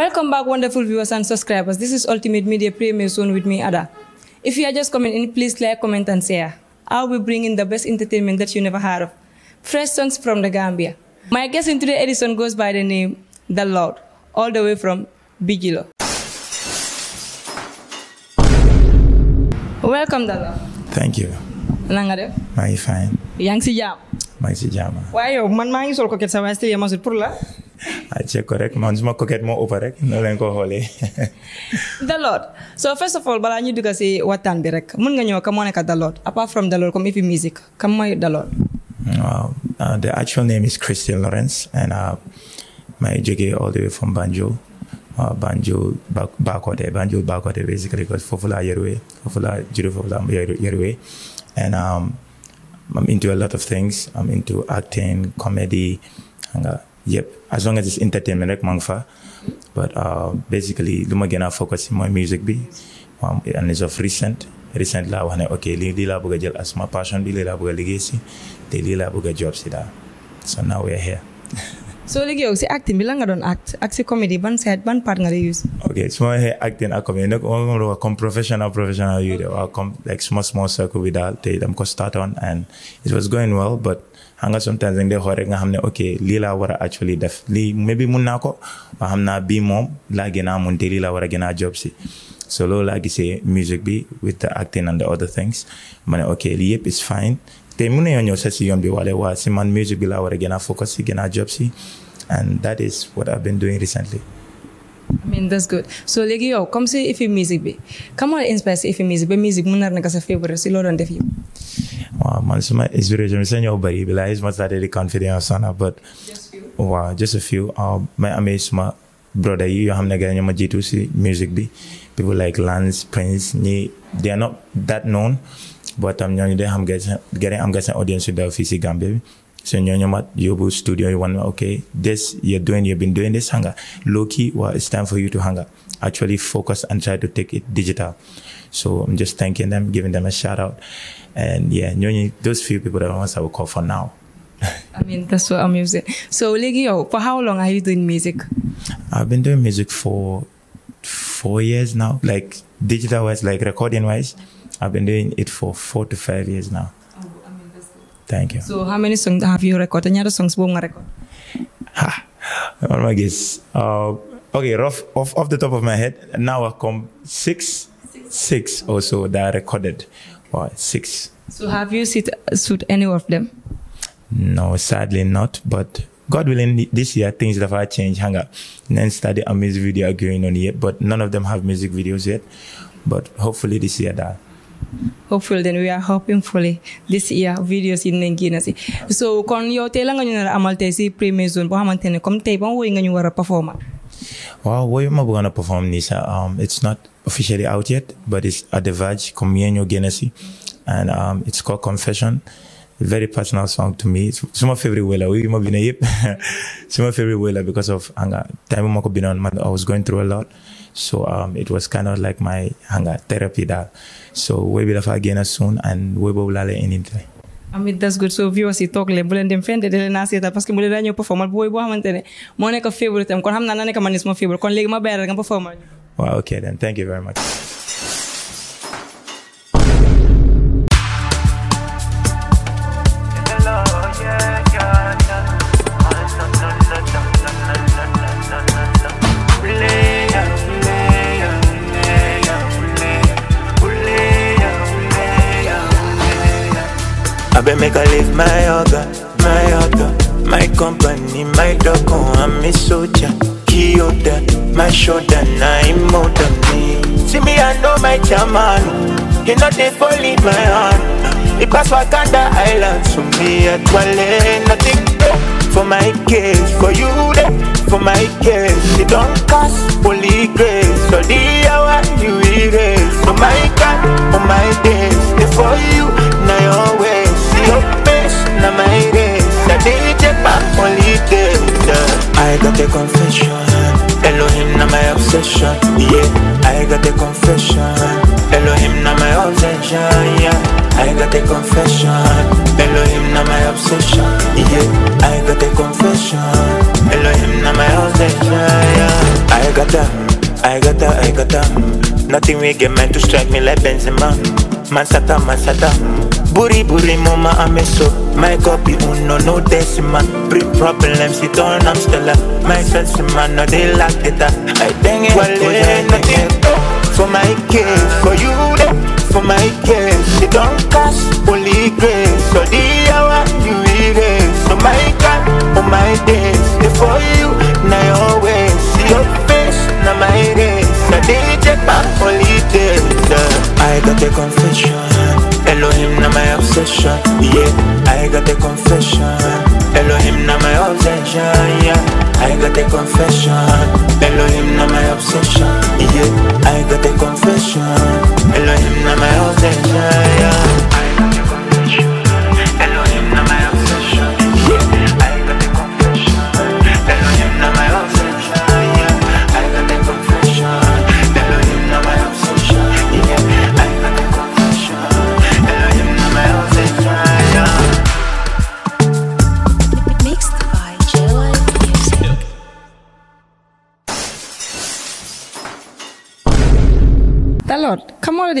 Welcome back, wonderful viewers and subscribers. This is Ultimate Media Premier Zone with me, Ada. If you are just coming in, please like, comment, and share. I'll be bringing the best entertainment that you never heard of. Fresh songs from the Gambia. My guest in today's edition goes by the name The Lord, all the way from Bijilo. Welcome, The Lord. Thank you. Nanga def maa ngi fine yaa ngi si jàmm. maa ngi si jàmm. waaye yow man maa ngi sol coquette sa waaye style masut pour la. check ko rek man suma coquette moo ëpp rek noo leen ko xoolee. Da Law. So first of all, balaa ñu dugg si waxtaan bi rek mën nga ñëw ka moo nekk Da Law apart from Da Law comme ifi music kam mooy Da Law. Wow. Uh, the actual name is Christian Lawrence, and uh, my jógee all the way from Banjul. Uh, Banjul ba- Bakote, Banjul Bakote basically, because Fofula Yerwe, Fofula Juru Fofula Yerwe. And um, I'm into a lot of things. I'm into acting, comedy, and, uh, yep, as long as it's entertainment, like mangfa. But uh, basically, luma gonna focus on my music be. Um, and it's of recent. Recent la wane okay, li li la buga jël as my passion bi li la buga liggéey si, job si. So now we're here. soo liggéeyoo si acting bi la nga doon act ak si comedy ban side ban part nga di use. ok su ma waxee acting ak comedy nag moom la comme professional professional yu de waa comme like small small circle bi daal te dama ko start on and it was going well but xam nga sometimes da nga dee xool rek nga xam ne ok lii laa war a actually def lii maybe mun naa ko ba xam naa bii moom laa gën a mun te lii laa war a gën a job si. so loolu laa gisee music bi with the acting and the other things ma ne ok lii yëpp is fine. Te mun na ñëw si yoon bi wala wa si man music bi la wara a focus si gëna job si and that is what I've been doing recently. I mean that's good. So léegi yow comme si ifi music bi moo la inspire si ifi music ba music mun na nekk sa favorite si loo doon def yow. Man, inspiration ma that the confidence on but wow, just a few. Amaze my brother, you have nigga in my G2 see music bi. People like Lance, Prince, ni, they are not that known, but um, you know, they am getting I'm getting audience with the office Gambia. So you know, mat yobu studio, you want okay, this you're doing, you've been doing this hanga. Low key, well, it's time for you to hanga. Actually focus and try to take it digital. So I'm just thanking them, giving them a shout out. And yeah, Nyonyi, those few people that I will call for now. I mean that's so amusing so léegi yow for how long are you doing music. I've been doing music for four years now, like digital wise, like recording wise. I've been doing it for four to five years now. Thank you. so how many songs have you recorded ñaata songs boobu nga record. Ha, what I guess? Uh, okay, rough off off the top of my head, now I come six, six or so that I recorded. Wow, six. so have you sit shoot any of them. No, sadly not. But God willing, this year things that have changed. Hang up. Then started a music video going on yet, but none of them have music videos yet. But hopefully this year that. Hopefully then we are hoping fully this year videos yi nañ génn so kon yow tey la nga ñu nar a amal tey si premier zone boo xamante ne comme tey ba woy nga ñu a performer am I going to perform this? Um, it's not officially out yet, but it's at the Verge, Communio Genesee, and um, it's called Confession. Very personal song to me. It's, my favorite wailer. We might be na yip. It's my favorite wailer because of hanga. Time I been on, I was going through a lot, so um, it was kind of like my hanga therapy. That so we will have again soon, and we will lale in it. I mean that's good so viewers yi toog leen bu leen dem fenn de leen naa seeta parce que daa ñëw performer booy boo xamante ne moo nekk favorite am kon xam naa na nekk man ni suma favorite kon léegi ma rek nga performer Wow, okay then. Thank you very much. Make I live my yoga, my yoga, my company, my dog, I'm a soldier. Kyoto, my shoulder, I'm more than me. See me, I know my chairman. He not they fall in my hand. Because Wakanda Island, so me at Wale, nothing eh. for my case, for you there, for my case. You don't cast holy grace, so the hour you erase. For my God, confession, Elohim, now my obsession. Yeah, I got a confession, Elohim, now my obsession. Yeah, I got a I got them. Nothing we get meant to strike me like Benzema. Mansata, Mansata. Buri buri mama ameso My copy uno no decima Pre problems it on I'm still My sense man no they lack data I dang it well nothing confession Elohim na my obsession, yeah. I got a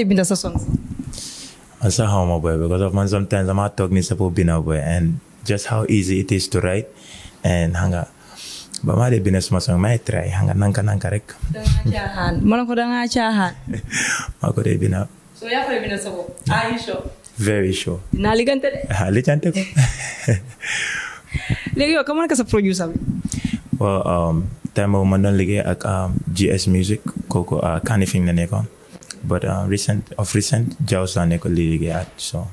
they been as songs? I As a homo boy, because of man, sometimes I'm not talking to people, being a boy and just how easy it is to write and hang out. But my ma business must masang my try hang hanga nangka nangka rek. Cahan, mana ko dengan cahan. Aku de bina. So ya ko a bina so Are you sure? Very sure. Naligante. Naligante ko. come on, kamu nak sa producer? Well, um, time mo mandan lagi ak um, GS Music Coco, uh, kanifing na nekon. But uh, recent of recent Jaws laa nekkoon li liggéey at so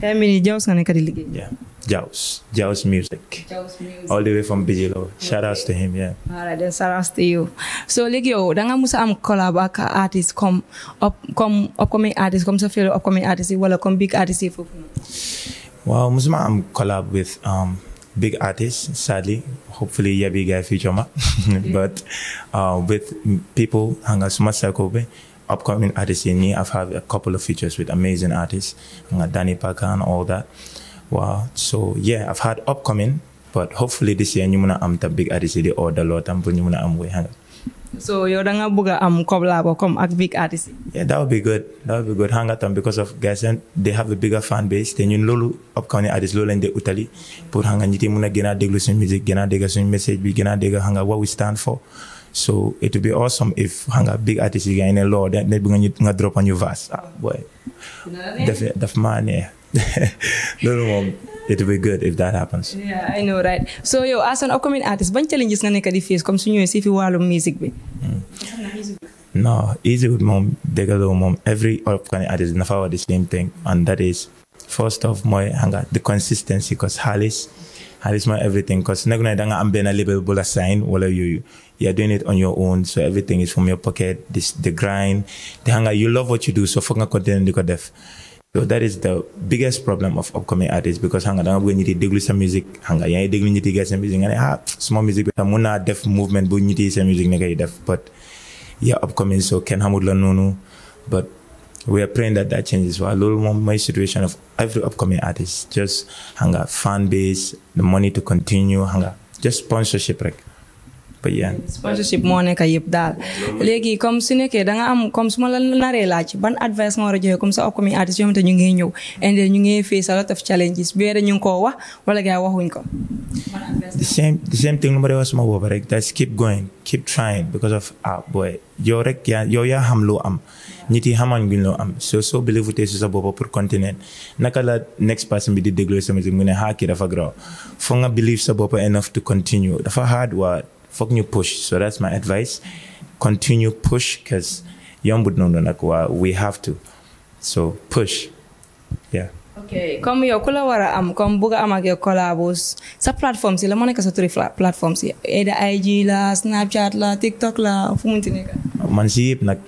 Tey mii nii Jaws nga nekk di liggéey. yeah Jaws Jaws Music Jaws music. all the way from Bijilo shout outs to him yeah Alright, then shout outs to you. So léegi yow da nga musa am collab ak artist comme up comme upcoming artist comme sa fellow upcoming artist yi wala comme big artist yi foofu noonu. Well, musuma am collab with um, big artists, sadly. Hopefully, Yabi guy feature ma. but uh, with m- people, hanga suma Sakobe, upcoming artists in me, I've had a couple of features with amazing artists, hanga Danny Parker and all that. Wow. So yeah, I've had upcoming, but hopefully this year, you am the big artist the order lot and you am way hanga. So yow da nga bëgg a um, am collab comme ak big artist. Yeah, that would be good. That would be good. Hang out because of guys and they have a bigger fan base. Then you lolu upcoming artists lolu in the Italy. Pour hanga ñiti mëna gëna déglu suñ music, gëna dégg suñ message bi, gëna dégg hanga what we stand for. So it would be awesome if hanga big artist yi in a law that net bi nga ñu- nga drop a your verse. Ah, boy. Def def ma ne. Lolu mom it would be good if that happens. Yeah, I know right. So yow as an upcoming artist ban challenges nga nekk di face comme su ñëwee si fi wàllum musique bi. No, easy moom degalo mom. Every upcoming artist never the same thing, and that is first off my hanga the consistency. Cause Halis, Halis my everything. Cause neguna danga ambena label bula sign wala you you're doing it on your own, so everything is from your pocket. This the grind, the hanga. You love what you do, so fucking continue to def. So that is the biggest problem of upcoming artists because hanga danga bu ñiti déglu sa music hanga yaa ngi déglu ñiti gars sa music nga ne ah music def movement bu ñiti sa music ne kay def but yeah upcoming so Ken Hamud la noonu but we are praying that that changes. Loolu moom mooy situation of every upcoming artist. Just hanga fan base the money to continue hanga just sponsorship rek. But yeah. Sponsorship moo nekk yëpp daal. Léegi comme su nekkee da nga am comme su ma la naree laaj ban advice nga war a joxe comme sa upcoming artist yoo xamante ñu ngi ñëw? And ñu ngi face a lot of challenges. Bi ñu ngi koo wax wala gaa waxuñ ko. the same the same thing nobody was my work rek that's keep going keep trying because of ah boy yow rek yaa yow yaa xam loo am. Nit yi xamaan guñ loo am. So soo believe te si sa bopp pour continuer naka la next person bi di déglu sa musique mu ne xaa kii dafa graw foog nga believe sa bopp enough to continue. Dafa hard waa foog ñu push. So that's my advice. Continue push cause yombut noonu nag waa we have to. So push. Yeah ok. Comme yow ku la war a am comme bugg a am ak yow collabos sa plateforme si la moo nekk sa turi plateforme si. Either IG la Snapchat la TikTok la fu mu nekk. man si yëpp nag.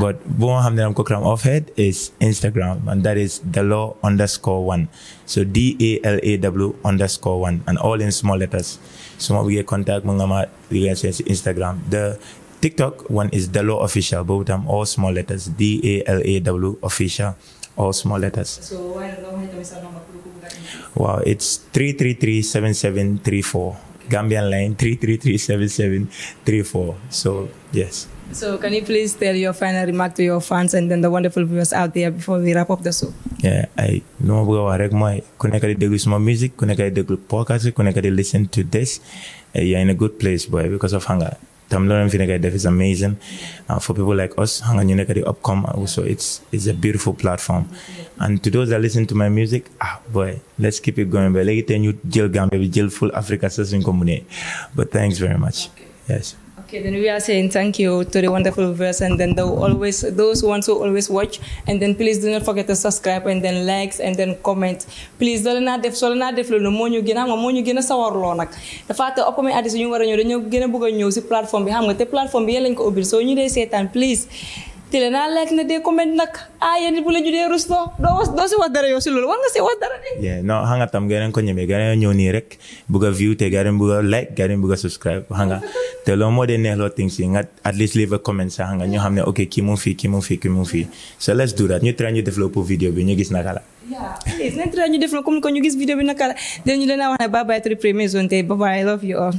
But bu ma xam ne dama ko cram off head is Instagram. And that is the law underscore one. So D A L A W underscore one. And all in small letters. So ma bëggee contact mu nga ma seen si Instagram. The TikTok one is the law official. Boobu tam all small letters. D A L A W official. All small letters. So waaye nga wax tamit sa number pour ku bugg a wow it's 333-7734 Gambian line 333-7734 so yes. So can you please tell your final remark to your fans and then the wonderful viewers out there before we wrap up the show? yeah I know ma bëgg a wax rek mooy ku nekk di déglu suma music di déglu podcast nekk listen to this. Eh, you're in a good place boy because of hanga fi nekk di def is amazing. Uh, for people like us hanga ñu nekk di upcome also it's it's a beautiful platform. And to those that listen to my music ah boy let's keep it going bi jël full Africa but thanks very much. Yes Okay, then we are saying thank you to the wonderful viewers, and then the always those ones who always watch, and then please do not forget to subscribe and then likes and then comment. Please don't not def solo not def lolu mo ñu gëna mo ñu gëna sawar lo nak. Dafa te upcoming artist ñu wara ñëw dañu gëna bëgg ñëw ci plateforme bi xam nga te bi lañ ko ubbil so ñu dé sétane please télé naa like na dee comment nag. Ah yéen bu la judee rus doo doo was si wax dara yow si loolu war nga si wax dara de. Yeah no hanga tam garen ko ñeme garen ñëw nii rek a view te garen bugg a like bugg a subscribe hanga te loolu moo dee neexloo things yi nga at least leave a comment sax hanga ñu xam ne ok kii mu fii kii mu fii kii mu fii so let's do that. Ñu try ñu développe vidéo bi ñu gis naka la. Try ñu la comme ko ñu gis vidéo bi naka la. Den ñu leen a wax ne bye bye to the première zone tey bye bye I love you all.